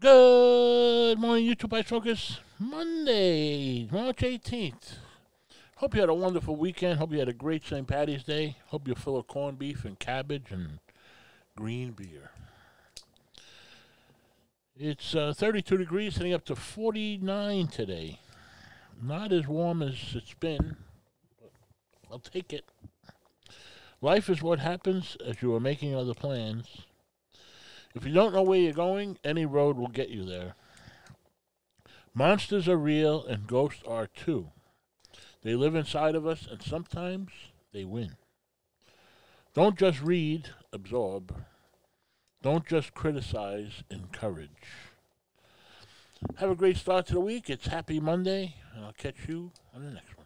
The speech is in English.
Good morning, YouTube Ice Focus. Monday, March 18th. Hope you had a wonderful weekend. Hope you had a great St. Patty's Day. Hope you're full of corned beef and cabbage and green beer. It's uh, 32 degrees, heading up to 49 today. Not as warm as it's been, but I'll take it. Life is what happens as you are making other plans. If you don't know where you're going, any road will get you there. Monsters are real and ghosts are too. They live inside of us and sometimes they win. Don't just read, absorb. Don't just criticize, encourage. Have a great start to the week. It's Happy Monday, and I'll catch you on the next one.